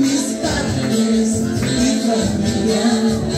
mis padres y familia.